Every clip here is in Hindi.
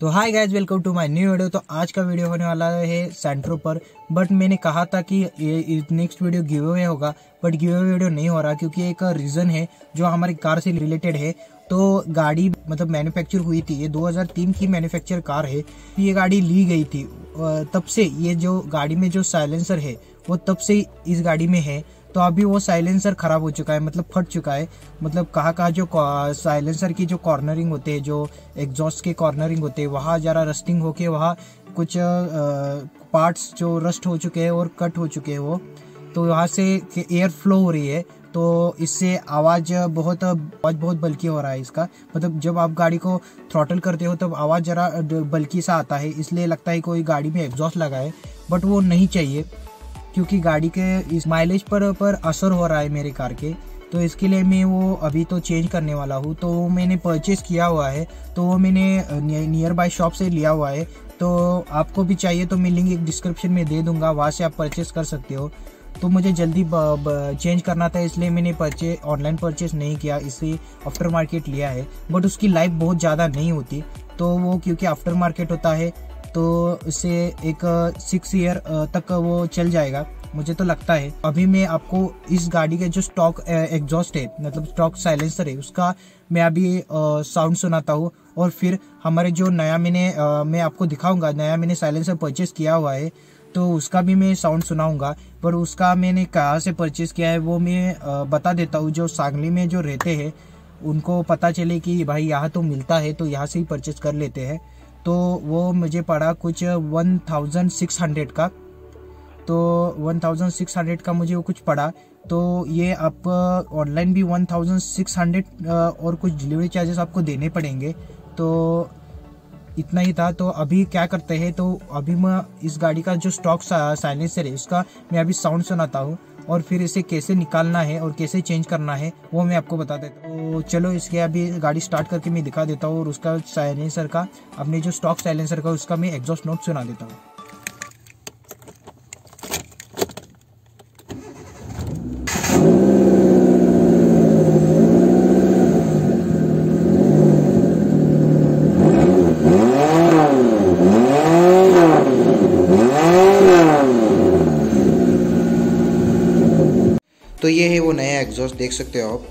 तो hi guys welcome to my new video तो आज का वीडियो होने वाला है सेंट्रो पर. बट मैंने कहा था कि ये नेक्स्ट वीडियो गिव अवे होगा बट गिव अवे वीडियो नहीं हो रहा क्योंकि एक रीज़न है जो हमारी कार से रिलेटेड है. तो गाड़ी मतलब मैन्युफैक्चर हुई थी, ये 2003 की मैन्युफैक्चर कार है. ये गाड़ी ली गई थी. तब से ये जो गाड़ी में जो साइलेंसर है, वो तब से इस गाड़ी में है. तो अभी वो साइलेंसर खराब हो चुका है मतलब फट चुका है। मतलब कहाँ कहाँ जो साइलेंसर की जो कॉर्नरिंग होते हैं, जो एग्जॉस्ट के कॉर्नरिंग होते हैं, वहाँ ज़रा रस्टिंग होके वहाँ कुछ पार्ट्स जो रस्ट हो चुके हैं और कट हो चुके हैं वो। तो वहाँ से एयर फ्लो हो रही है तो इससे आवाज़ बहुत आवाज़ बहुत बल्कि हो रहा है इसका। मतलब जब आप गाड़ी को थ्रॉटल करते हो, तब तो आवाज़ ज़रा बल्कि सा आता है, इसलिए लगता है कोई गाड़ी में एग्जॉस्ट लगा है बट वो नहीं चाहिए। क्योंकि गाड़ी के इस माइलेज पर पर असर हो रहा है मेरे कार के। तो इसके लिए मैं वो अभी तो चेंज करने वाला हूँ। तो मैंने परचेज किया हुआ है। तो वो मैंने नियर बाय शॉप से लिया हुआ है। तो आपको भी चाहिए तो मैं लिंक डिस्क्रिप्शन में दे दूँगा। वहाँ से आप परचेज कर सकते हो। तो मुझे जल्दी ब, ब, चेंज करना था इसलिए मैंने परचे ऑनलाइन परचेस नहीं किया। इसलिए आफ्टर मार्केट लिया है। बट उसकी लाइफ बहुत ज़्यादा नहीं होती। तो वो क्योंकि आफ्टर मार्केट होता है। तो इससे एक सिक्स ईयर तक वो चल जाएगा। मुझे तो लगता है। अभी मैं आपको इस गाड़ी के जो स्टॉक एग्जॉस्ट है मतलब स्टॉक साइलेंसर है, उसका मैं अभी साउंड सुनाता हूँ। और फिर हमारे जो नया मैंने मैं आपको दिखाऊँगा, नया मैंने साइलेंसर परचेस किया हुआ है तो उसका भी मैं साउंड सुनाऊँगा। पर उसका मैंने कहाँ से परचेज किया है, वो मैं बता देता हूँ। जो सांगली में जो रहते हैं, उनको पता चले कि भाई यहाँ तो मिलता है तो यहाँ से ही परचेज कर लेते हैं। तो वो मुझे पड़ा कुछ वन थाउज़ेंड सिक्स हंड्रेड का। तो वन थाउज़ेंड सिक्स हंड्रेड का मुझे वो कुछ पड़ा तो ये आप ऑनलाइन भी वन थाउज़ेंड सिक्स हंड्रेड और कुछ डिलीवरी चार्जेस आपको देने पड़ेंगे। तो इतना ही था। तो अभी क्या करते हैं तो अभी मैं इस गाड़ी का जो स्टॉक साइलेंसर है उसका मैं अभी साउंड सुनाता हूँ। और फिर इसे कैसे निकालना है और कैसे चेंज करना है, वो मैं आपको बता देता हूँ। तो चलो, इसके अभी गाड़ी स्टार्ट करके मैं दिखा देता हूँ और उसका साइलेंसर का, अपने जो स्टॉक साइलेंसर का उसका मैं एग्जॉस्ट नोट सुना देता हूँ। तो ये है वो नया एग्जॉस्ट देख सकते हो आप।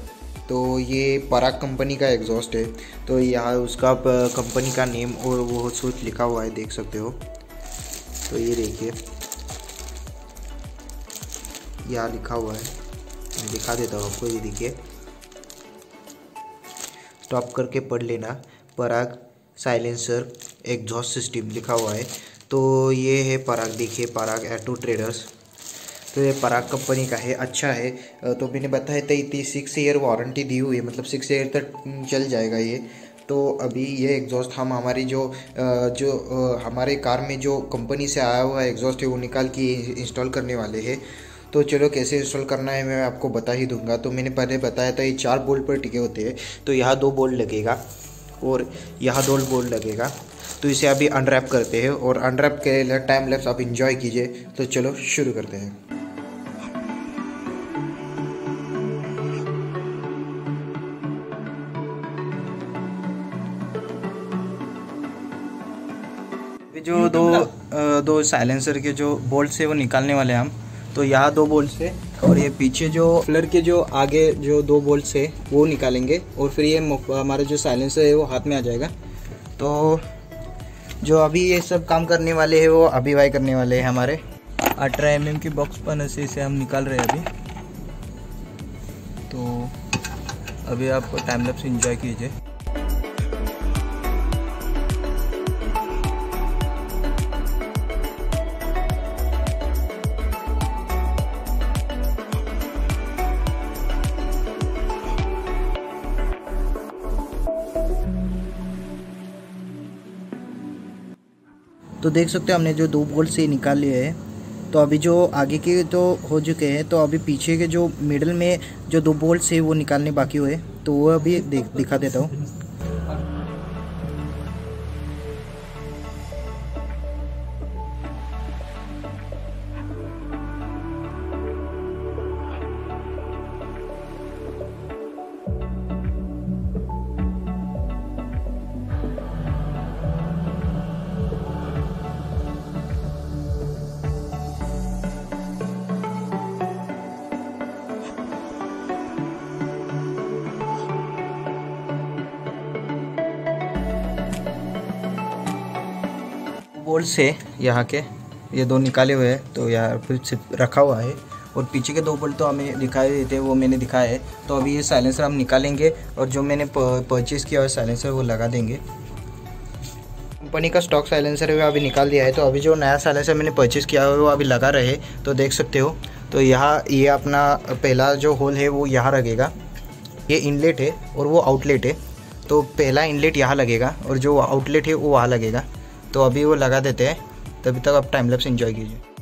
तो ये पराग कंपनी का एग्जॉस्ट है। तो यहाँ उसका कंपनी का नेम और वो सोच लिखा हुआ है, देख सकते हो। तो ये देखिए। यहाँ लिखा हुआ है। मैं दिखा देता हूँ आपको, ये देखिए। स्टॉप करके पढ़ लेना। पराग साइलेंसर एग्जॉस्ट सिस्टम लिखा हुआ है। तो ये है पराग देखिए पराग एटो ट्रेडर्स तो ये पराग कंपनी का है अच्छा है। तो मैंने बताया था इतनी सिक्स ईयर वारंटी दी हुई है मतलब सिक्स ईयर तक चल जाएगा ये। तो अभी ये एग्जॉस्ट हम हमारी जो जो हमारे कार में जो कंपनी से आया हुआ एग्जॉस्ट है, वो निकाल के इंस्टॉल करने वाले हैं। तो चलो कैसे इंस्टॉल करना है, मैं आपको बता ही दूँगा। तो मैंने पहले बताया था, ये चार बोल्ट पर टिके होते हैं। तो यहाँ दो बोल्ट लगेगा, और यहाँ दो बोल्ट लगेगा। तो इसे अभी अनरैप करते हैं, और अनरैप के टाइम लैप्स आप इंजॉय कीजिए। तो चलो शुरू करते हैं। जो दो दो साइलेंसर के जो बोल्ट से वो निकालने वाले हैं हम तो यहाँ दो बोल्ट से और ये पीछे जो फ्लर के जो आगे जो दो बोल्ट से वो निकालेंगे और फिर ये हमारा जो साइलेंसर है वो हाथ में आ जाएगा। तो जो अभी ये सब काम करने वाले हैं वो अभी वाई करने वाले हैं हमारे। अठारह एम एम की बॉक्स पर से इसे हम निकाल रहे हैं अभी। तो अभी आप टाइम लैप्स इंजॉय कीजिए। तो देख सकते हो हमने जो दो बोल्ट से निकाल लिए है तो अभी जो आगे के तो हो चुके हैं तो अभी पीछे के जो मिडल में जो दो बोल्ट है वो निकालने बाकी हुए तो वो अभी देख दिखा देता हूँ। बोल्ट है यहाँ के, ये दो निकाले हुए हैं तो यहाँ फिर से रखा हुआ है। और पीछे के दो बोल्ट तो हमें दिखाई देते वो मैंने दिखाया है। तो अभी ये साइलेंसर हम निकालेंगे, और जो मैंने परचेज़ किया हुआ साइलेंसर वो लगा देंगे। कंपनी का स्टॉक साइलेंसर है वो अभी निकाल दिया है तो अभी जो नया साइलेंसर मैंने परचेज़ किया है, वो अभी लगा रहे तो देख सकते हो। तो यहाँ, ये अपना पहला जो होल है, वो यहाँ लगेगा। ये इनलेट है, और वो आउटलेट है। तो पहला इनलेट यहाँ लगेगा, और जो आउटलेट है, वो वहाँ लगेगा। तो अभी वो लगा देते हैं तभी तक आप टाइम लैप्स इन्जॉय कीजिए।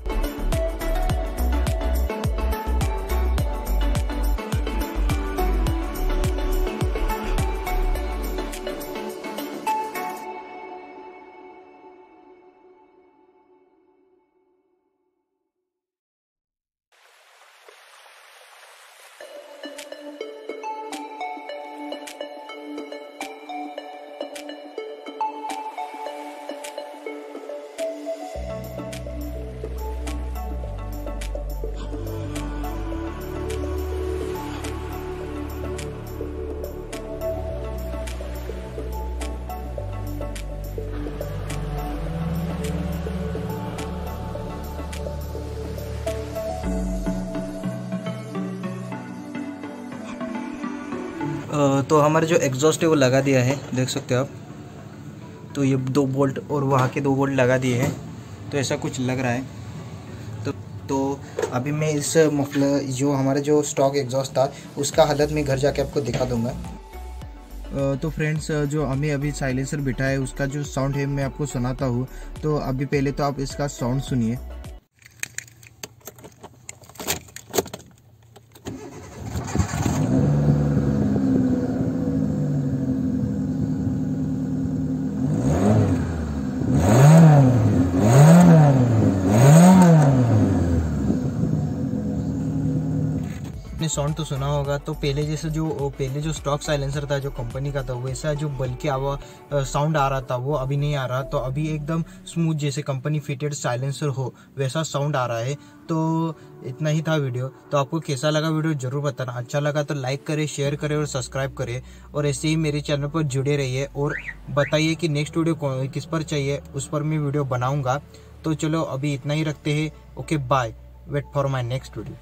तो हमारे जो एग्जॉस्ट है वो लगा दिया है, देख सकते हो आप। तो ये दो बोल्ट और वहाँ के दो बोल्ट लगा दिए हैं तो ऐसा कुछ लग रहा है। तो तो अभी मैं इस मफलर जो हमारे जो स्टॉक एग्जॉस्ट था, उसका हालत मैं घर जाके आपको दिखा दूँगा। तो फ्रेंड्स जो हमें अभी साइलेंसर बिठा है, उसका जो साउंड है, मैं आपको सुनाता हूँ। तो अभी पहले तो आप इसका साउंड सुनिए। साउंड तो सुना होगा। तो पहले जैसे जो पहले जो स्टॉक साइलेंसर था, जो कंपनी का था, वैसा जो बल्कि आवा साउंड आ रहा था, वो अभी नहीं आ रहा। तो अभी एकदम स्मूथ जैसे कंपनी फिटेड साइलेंसर हो, वैसा साउंड आ रहा है। तो इतना ही था वीडियो तो आपको कैसा लगा वीडियो ज़रूर बताना। अच्छा लगा तो लाइक करें शेयर करें और सब्सक्राइब करें। और ऐसे ही मेरे चैनल पर जुड़े रहिए और बताइए कि नेक्स्ट वीडियो किस पर चाहिए, उस पर मैं वीडियो बनाऊँगा। तो चलो अभी इतना ही रखते हैं। Okay bye wait for my next video